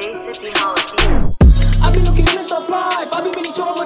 I've been looking in this of life, I've been really trying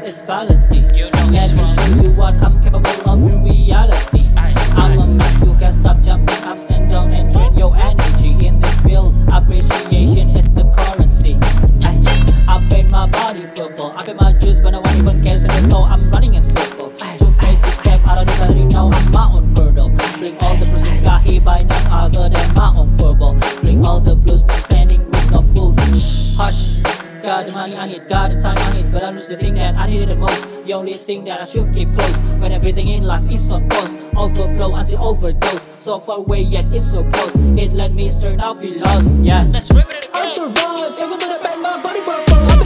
this? It's fallacy. You know Let me wrong. show you what I'm capable of in reality. I'ma aye. make you guys stop jumping ups and down and drain your energy in this field. Appreciation is the currency. Aye. I paint my body purple. I paint my juice, but no one even cares, and so I'm Got the money I need, got the time I need, but I lose the thing that I needed the most. The only thing that I should keep close when everything in life is on pause. Overflow until overdose. So far away yet it's so close. It let me turn out feel lost. Yeah. Let's rip it I survive even though I bend my body purple. Been